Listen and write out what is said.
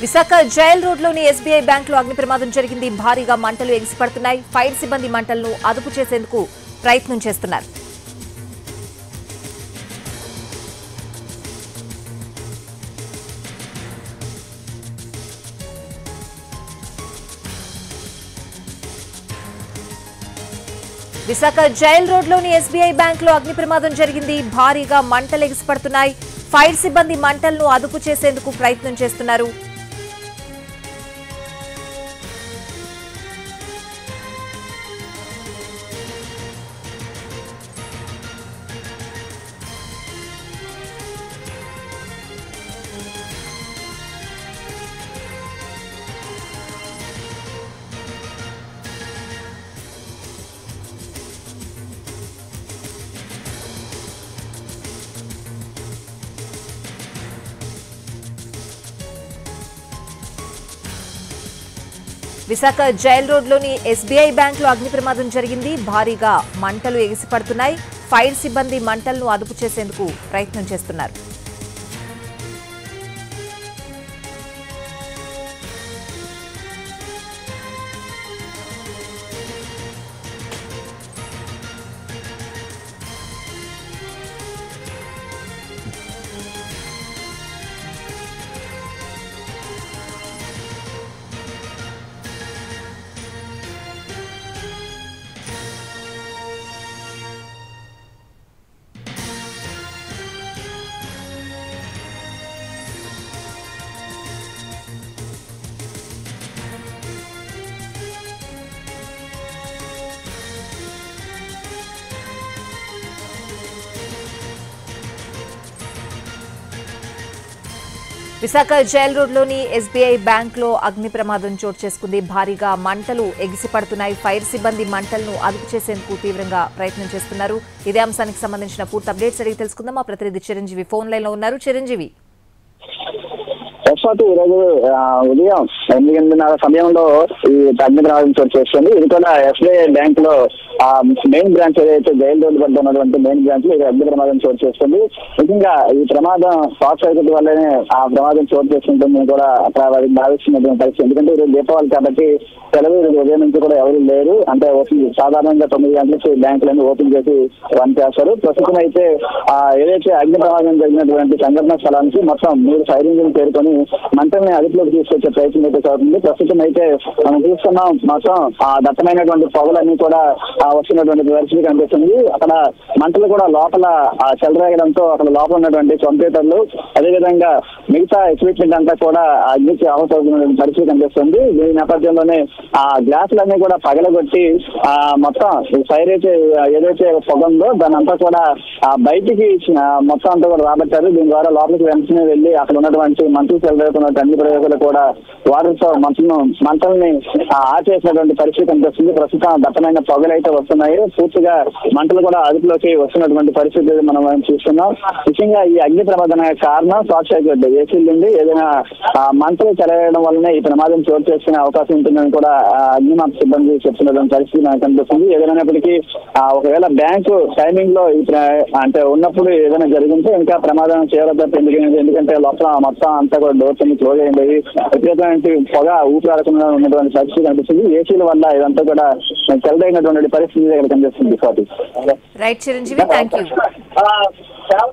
Visakha jail రోడ్లోని SBI బ్యాంకులో అగ్ని ప్రమాదం జరిగింది. భారీగా మంటలు ఎగిసిపడుతున్నాయి ఫైర్ సిబ్బంది మంటలను అదుపు చేసేందుకు ప్రయత్నం చేస్తున్నారు. విశాఖ జైల్ రోడ్లోని ఎస్బీఐ బ్యాంకులో అగ్ని ప్రమాదం జరిగింది. భారీగా మంటలు ఎగిసిపడుతున్నాయి ఫైర్ సిబ్బంది మంటలను అదుపు చేసేందుకు ప్రయత్నం చేస్తున్నారు. విశాఖ జైల్ రోడ్లోని ఎస్బీఐ బ్యాంకులో అగ్ని ప్రమాదం జరిగింది. భారీగా మంటలు ఎగిసిపడుతున్నాయి. ఫైర్ సిబ్బంది మంటలను అదుపు చేసేందుకు ప్రయత్నం చేస్తున్నారు. విశాఖ జైల్ రోడ్లోని ఎస్బీఐ బ్యాంక్లో అగ్ని ప్రమాదం చోటు చేసుకుంది. భారీగా మంటలు ఎగిసిపడుతున్నాయి. ఫైర్ సిబ్బంది మంటలను అదుపు చేసేందుకు తీవ్రంగా ప్రయత్నం చేస్తున్నారు. ఇదే అంశానికి సంబంధించిన పూర్తి అప్డేట్స్ అడిగి తెలుసుకుందాం. మా ప్రతినిధి చిరంజీవి ఫోన్ లైన్లో ఉన్నారు. చిరంజీవి. ఎస్ఆర్టీ ఈ రోజు ఉదయం ఎనిమిది ఎనిమిదిన్నర సమయంలో ఈ అగ్ని ప్రమాదం చోటు చేస్తుంది ఇది కూడా ఎస్బీఐ బ్యాంక్లో ఆ మెయిన్ బ్రాంచ్ ఏదైతే జైలు రోడ్డు వద్ద ఉన్నటువంటి మెయిన్ బ్రాంచ్లో ఇది అగ్ని ప్రమాదం చోటు చేస్తుంది ముఖ్యంగా ఈ ప్రమాదం షార్ట్ సర్క్యూట్ వల్లనే ఆ ప్రమాదం చోటు చేస్తుంటుందని కూడా అక్కడ వారికి భావిస్తున్నటువంటి పరిస్థితి. ఎందుకంటే ఈరోజు దీపావళి కాబట్టి సెలవు ఈరోజు ఉదయం నుంచి కూడా ఎవరు లేరు. అంటే ఓపెన్ సాధారణంగా తొమ్మిది గంటలకి బ్యాంకులన్నీ ఓపెన్ చేసి రన్ చేస్తారు. ప్రస్తుతం అయితే ఏదైతే అగ్ని ప్రమాదం జరిగినటువంటి సంఘటన స్థలానికి మొత్తం మూడు ఫైర్ ఇంజిన్ పేరుకొని మంటల్ని అదుపులోకి తీసుకొచ్చే ప్రయత్నం అయితే సాగుతుంది ప్రస్తుతం అయితే మనం చూస్తున్నాం మొత్తం ఆ దట్టమైనటువంటి పొగలన్నీ కూడా వస్తున్నటువంటి పరిస్థితి కనిపిస్తుంది. అక్కడ మంటలు కూడా లోపల చెలరేగడంతో అక్కడ లోపల ఉన్నటువంటి కంప్యూటర్లు అదేవిధంగా మిగతా ఎక్విప్మెంట్ అంతా కూడా అగ్నికి ఆహుతవుతున్నటువంటి పరిస్థితి కనిపిస్తుంది. దీని నేపథ్యంలోనే ఆ గ్లాసులన్నీ కూడా పగలగొట్టి ఆ మొత్తం ఫైర్ అయితే ఏదైతే పొగ ఉందో దాని అంతా కూడా ఆ బయటికి మొత్తం అంతా కూడా రాబట్టారు. దీని ద్వారా లోపలికి వెంటనే వెళ్ళి అక్కడ ఉన్నటువంటి మంటలు చెలరేస్తున్నటువంటి అన్ని ప్రయోగాలు కూడా వాటర్ మంటలను మంటల్ని ఆచేసినటువంటి పరిస్థితి కనిపిస్తుంది ప్రస్తుతం దట్టమైన పొగలు అయితే వస్తున్నాయి. పూర్తిగా మంటలు కూడా అదుపులోకి వస్తున్నటువంటి పరిస్థితి మనం చూస్తున్నాం. ముఖ్యంగా ఈ అగ్ని ప్రమాదం కారణం షార్ట్ సర్క్యూట్ ఏసీ నుండి ఏదైనా మంటలు చెలవేయడం వల్లనే ఈ ప్రమాదం చోటు చేసుకునే అవకాశం ఉంటుందని కూడా అగ్ని అగ్నిమాపక సిబ్బంది చెప్తున్నటువంటి పరిస్థితి మనకు కనిపిస్తుంది. ఏదైనప్పటికీ ఆ, ఒకవేళ బ్యాంకు టైమింగ్లో అంటే ఉన్నప్పుడు ఏదైనా జరిగింటే ఇంకా ప్రమాదం తీవ్రత ఎందుకంటే లోపల మొత్తం అంతా కూడా డోర్స్ అన్ని క్లోజ్ అయింది. విపరీతమైన పొగ ఊపిరాడకుండా ఉన్నటువంటి పరిస్థితి కనిపిస్తుంది. ఏసీల వల్ల ఇదంతా కూడా చెలరైనటువంటి పరిస్థితి కనిపిస్తుంది Swathi. Right Chiranjeevi thank you ఆ, చాలా